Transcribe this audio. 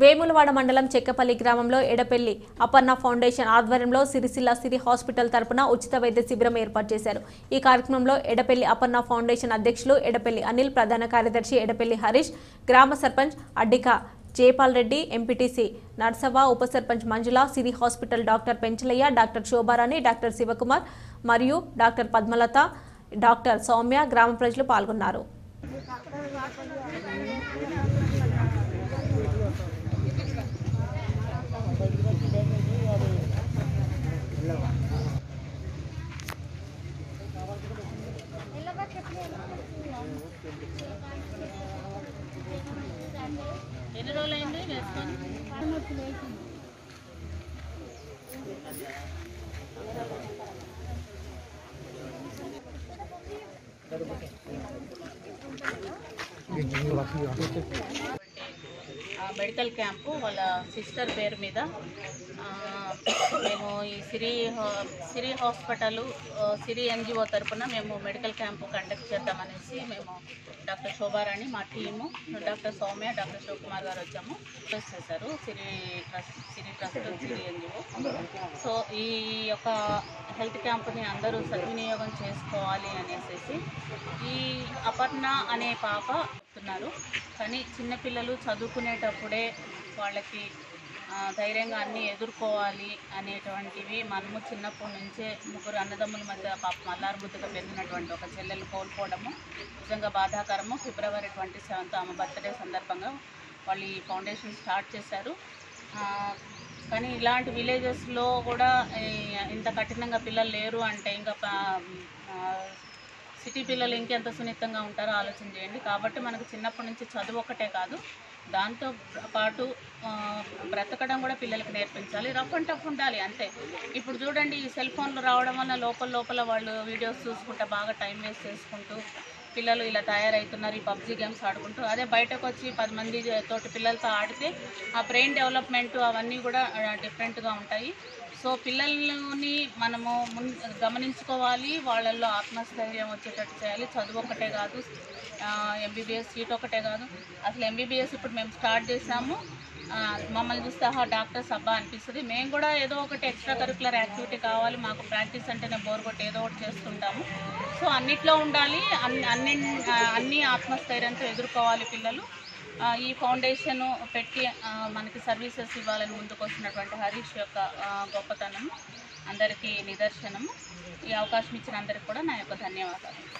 వేములవాడ మండలం చెక్కపల్లి గ్రామంలో ఎడపెల్లి అపర్ణ ఫౌండేషన్ ఆధ్వర్యంలో సిరిసిల్ల సిరి హాస్పిటల్ తరపున ఉచిత వైద్య శిబిరం ఏర్పాటు చేశారు. ఈ కార్యక్రమంలో ఎడపెల్లి అపర్ణ ఫౌండేషన్ అధ్యక్షులు ఎడపెల్లి అనిల్ ప్రధాన కార్యదర్శి ఎడపెల్లి హరీష్ గ్రామ సర్పంచ్ అడ్డిక జయపాల్ రెడ్డి ఎంపీటీసీ నర్సవ్వ ఉప sarpanch Manjula Siri hospital doctor Penchalaiah doctor Shobharani doctor Sivakumar మరియు డాక్టర్ పద్మలత డాక్టర్ సౌమ్య గ్రామ ప్రజలు పాల్గొన్నారు. ఎన్ని రోజులు అయింది వేసుకొని ఆ మెడికల్ క్యాంపు వాళ్ళ సిస్టర్ పేరు మీద. మేము ఈ సిరి హా- సిరి హాస్పిటల్ సిరి ఎన్జిఓ తరపున మేము మెడికల్ క్యాంపు కండక్ట్ చేద్దామనేసి మేము డాక్టర్ శోభారాణి మా team doctor Soumya doctor Sivakumar గారు వచ్చాము. రిక్వెస్ట్ చేశారు Siri trust Siri trust Siri NGO. So ఈ యొక్క హెల్త్ క్యాంప్ని అందరూ సద్వినియోగం చేసుకోవాలి అనేసి ఈ అపర్ణ అనే పాప చెప్తున్నారు. కానీ చిన్నపిల్లలు చదువుకునేటప్పుడే వాళ్ళకి ధైర్యంగా అన్నీ ఎదుర్కోవాలి అనేటువంటివి మనము చిన్నప్పటి నుంచే ముగ్గురు అన్నదమ్ముల మధ్య పాప మల్లారుబుద్ధిగా పెరిగినటువంటి ఒక చెల్లెలు కోల్పోవడము నిజంగా బాధాకరము. ఫిబ్రవరి ట్వంటీ సెవెంత్ ఆమె బర్త్డే సందర్భంగా వాళ్ళు ఈ ఫౌండేషన్ స్టార్ట్ చేశారు. కానీ ఇలాంటి విలేజెస్లో కూడా ఇంత కఠినంగా పిల్లలు లేరు అంటే ఇంకా సిటీ పిల్లలు ఇంకెంత సున్నితంగా ఉంటారో ఆలోచన చేయండి. కాబట్టి మనకు చిన్నప్పటి నుంచి చదువు ఒకటే కాదు దాంతో పాటు బ్రతకడం కూడా పిల్లలకు నేర్పించాలి. రఫ్ అండ్ టఫ్ ఉండాలి అంతే. ఇప్పుడు చూడండి ఈ సెల్ ఫోన్లు రావడం వల్ల లోపల లోపల వాళ్ళు వీడియోస్ చూసుకుంటూ బాగా టైం వేస్ట్ చేసుకుంటూ పిల్లలు ఇలా తయారవుతున్నారు ఈ పబ్జీ గేమ్స్ ఆడుకుంటూ. అదే బయటకు వచ్చి పది మంది తోటి పిల్లలతో ఆడితే ఆ బ్రెయిన్ డెవలప్మెంట్ అవన్నీ కూడా డిఫరెంట్గా ఉంటాయి. సో పిల్లల్ని మనము మున్ గమనించుకోవాలి వాళ్ళల్లో ఆత్మస్థైర్యం వచ్చేటట్టు చేయాలి. చదువు ఒకటే కాదు ఎంబీబీఎస్ సీట్ ఒకటే కాదు. అసలు ఎంబీబీఎస్ ఇప్పుడు మేము స్టార్ట్ చేసాము. మమ్మల్ని చూస్తే ఆహా డాక్టర్ సబ్బా అనిపిస్తుంది. మేము కూడా ఏదో ఒకటి ఎక్స్ట్రా కరికులర్ యాక్టివిటీ కావాలి. మాకు ప్రాక్టీస్ అంటేనే బోర్ కొట్టి ఏదో ఒకటి చేస్తుంటాము. సో అన్నిట్లో ఉండాలి. అన్ని అన్ని అన్ని ఆత్మస్థైర్యంతో ఎదుర్కోవాలి పిల్లలు. ఈ ఫౌండేషన్ పెట్టి మనకి సర్వీసెస్ ఇవ్వాలని ముందుకు వస్తున్నటువంటి హరీష్ యొక్క గొప్పతనం అందరికీ నిదర్శనము ఈ అవకాశం ఇచ్చిన అందరికీ కూడా నా యొక్క ధన్యవాదాలు.